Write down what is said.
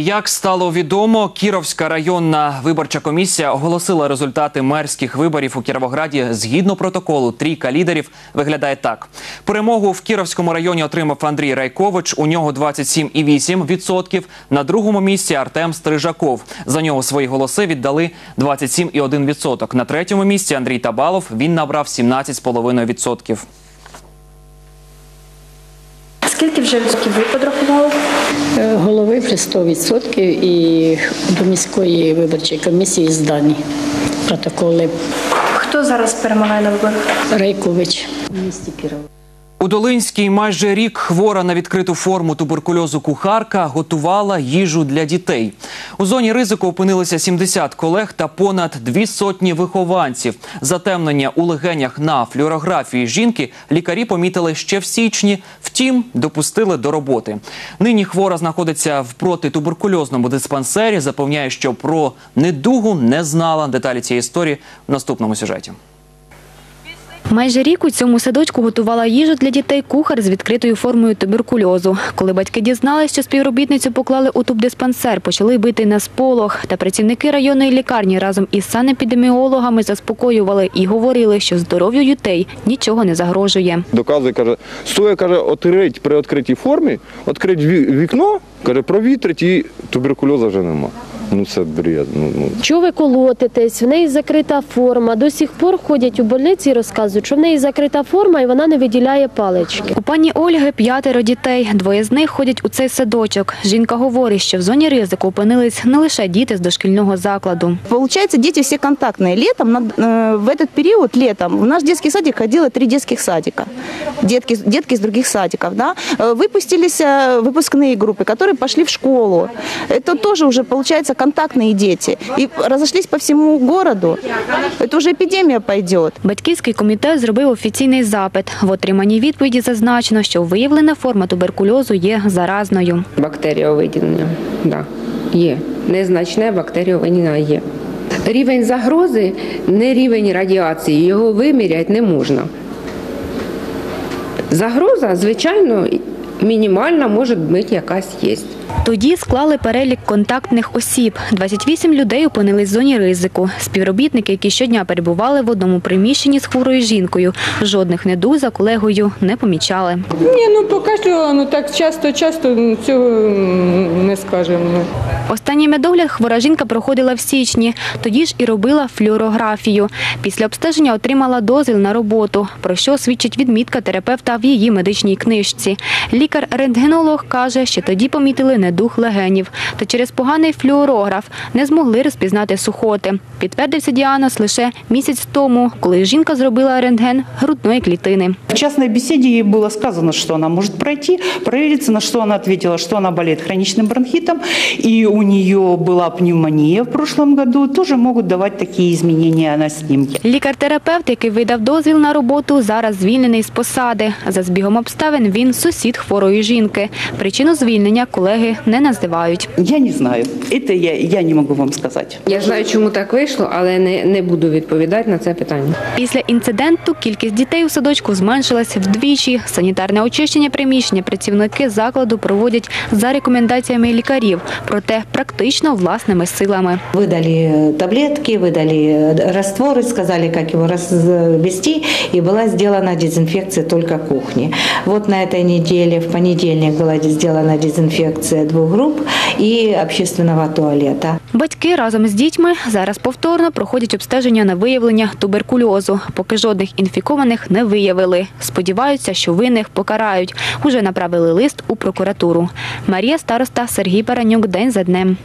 Як стало відомо, Кіровська районна виборча комісія оголосила результати мерських виборів у Кіровограді. Згідно протоколу, трійка лідерів виглядає так: перемогу в Кіровському районі отримав Андрій Райкович. У нього 27,8%. На другому місці Артем Стрижаков. За нього свої голоси віддали 27,1%. На третьому місці Андрій Табалов. Він набрав 17,5%. Скільки вже відсотків ви подрахували? Е, Голови вже 100% і до міської виборчої комісії здані протоколи Хто зараз перемагає на виборах? Райкович в місті Кірова. У Долинській майже рік хвора на відкриту форму туберкульозу кухарка готувала їжу для дітей. У зоні ризику опинилися 70 колег та понад дві сотні вихованців. Затемнення у легенях на флюорографії жінки лікарі помітили ще в січні. Втім, допустили до роботи. Нині хвора знаходиться в протитуберкульозному диспансері. Запевняє, що про недугу не знала. Деталі цієї історії в наступному сюжеті. Майже рік у цьому садочку готувала їжу для дітей кухар з відкритою формою туберкульозу. Коли батьки дізналися, що співробітницю поклали у тубдиспансер, почали бити на сполох. Та працівники районної лікарні разом із санепідеміологами заспокоювали і говорили, що здоров'ю дітей нічого не загрожує. Доказує, каже, стоя, каже, отрить при відкритій формі, відкрить ві- вікно, каже, провітрить і туберкульозу вже нема. Ну це бред. Ну, ну. Чого ви колотитесь? В неї закрита форма. До сих пор ходять у больниці і розказують, що в неї закрита форма і вона не виділяє палички. У пані Ольги п'ятеро дітей. Двоє з них ходять у цей садочок. Жінка говорить, що в зоні ризику опинились не лише діти з дошкільного закладу. Получается, дети все контактные. Летом, на- э, в этот период, летом, в наш детский садик ходило три детских садика. Детки, детки из других садиков. Да? Э, Выпустились э, выпускные группы, которые пошли в школу. Это тоже уже, получается, контактные дети. И разошлись по всему городу. Это уже эпидемия пойдет. Батьківський комітет зробив офіційний запит. В отриманій відповіді зазначено, що виявлена форма туберкульозу є заразною. Бактеріовиділення, да, є. Незначне бактеріовиділення є. Рівень загрози не рівень радіації, його виміряти не можна. Загроза, звичайно, мінімальна, може бути якась є. Тоді склали перелік контактних осіб. 28 людей опинились в зоні ризику. Співробітники, які щодня перебували в одному приміщенні з хворою жінкою, жодних недуг за колегою не помічали. Ні, ну поки що ну так часто, часто цього не скажемо. Останній медогляд хвора жінка проходила в січні. Тоді ж і робила флюорографію. Після обстеження отримала дозвіл на роботу, про що свідчить відмітка терапевта в її медичній книжці. Лікар-рентгенолог каже, що тоді помітили недух легенів. Та через поганий флюорограф не змогли розпізнати сухоти. Підтвердився діагноз лише місяць тому, коли жінка зробила рентген грудної клітини. В частной беседе ей было сказано, что она может пройти, провериться, на что она ответила, что она болеет хроничным бронхитом, и у нее была пневмония в прошлом году, тоже могут давать такие изменения на снимке. Лікар-терапевт, який видав дозвіл на роботу, зараз звільнений з посади. За збігом обставин він сусід хворої жінки. Причину звільнення колеги не називають. Я не знаю, это я, я не могу вам сказать. Я знаю, чому так вийшло, але не, не буду відповідати на це питання. Після інциденту кількість дітей у садочку зменшилася вдвічі. Санітарне очищення приміщення працівники закладу проводять за рекомендаціями лікарів, проте практично власними силами. Выдали таблетки, выдали растворы, сказали, как его развести, и была сделана дезинфекция только кухни. Вот на этой неделе, в понедельник, была сделана дезинфекция двух групп и общественного туалета. Батьки разом з дітьми зараз повторно проходять обстеження на виявлення туберкульозу, поки жодних інфікованих не виявили. Сподіваються, що винних покарають. Уже направили лист у прокуратуру. Марія Староста, Сергій Паранюк. День за днем.